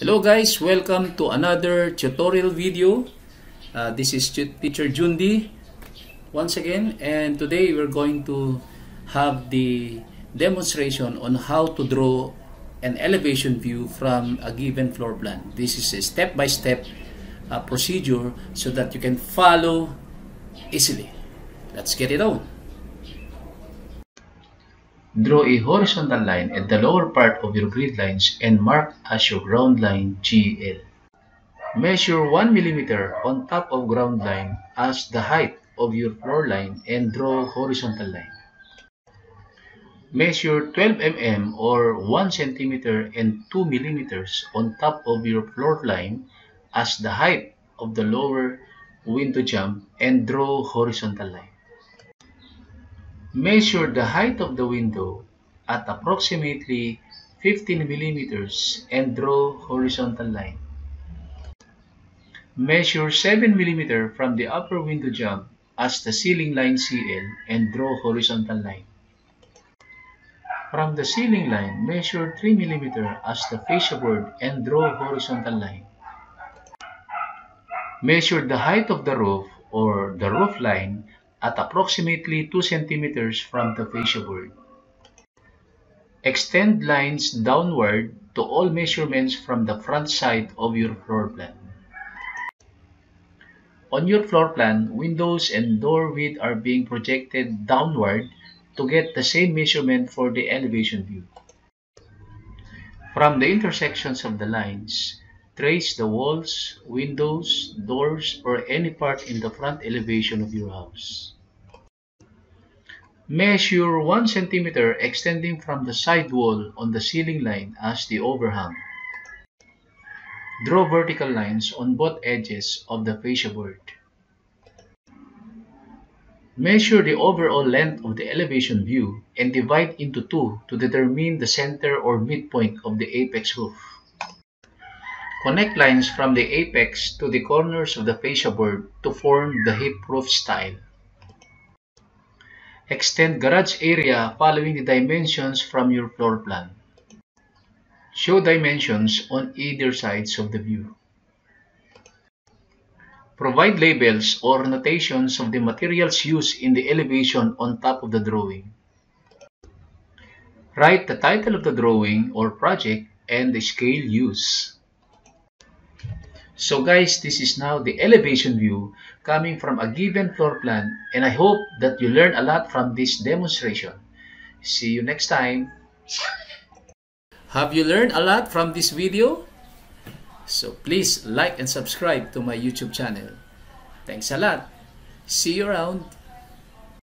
Hello guys, welcome to another tutorial video. Uh, this is teacher Jundi once again and today we're going to have the demonstration on how to draw an elevation view from a given floor plan. This is a step-by-step -step, uh, procedure so that you can follow easily. Let's get it on. Draw a horizontal line at the lower part of your grid lines and mark as your ground line GL. Measure 1 mm on top of ground line as the height of your floor line and draw horizontal line. Measure 12 mm or 1 cm and 2 mm on top of your floor line as the height of the lower window jamb and draw horizontal line. Measure the height of the window at approximately 15 millimeters and draw horizontal line. Measure 7 millimeter from the upper window jamb as the ceiling line CL and draw horizontal line. From the ceiling line, measure 3 millimeter as the fascia board and draw horizontal line. Measure the height of the roof or the roof line at approximately 2 cm from the fascia board. Extend lines downward to all measurements from the front side of your floor plan. On your floor plan, windows and door width are being projected downward to get the same measurement for the elevation view. From the intersections of the lines, trace the walls, windows, doors, or any part in the front elevation of your house. Measure 1 cm extending from the side wall on the ceiling line as the overhang. Draw vertical lines on both edges of the fascia board. Measure the overall length of the elevation view and divide into two to determine the center or midpoint of the apex roof. Connect lines from the apex to the corners of the fascia board to form the hip roof style. Extend garage area following the dimensions from your floor plan. Show dimensions on either sides of the view. Provide labels or notations of the materials used in the elevation on top of the drawing. Write the title of the drawing or project and the scale used. So guys, this is now the elevation view coming from a given floor plan and I hope that you learn a lot from this demonstration. See you next time. Have you learned a lot from this video? So please like and subscribe to my YouTube channel. Thanks a lot. See you around.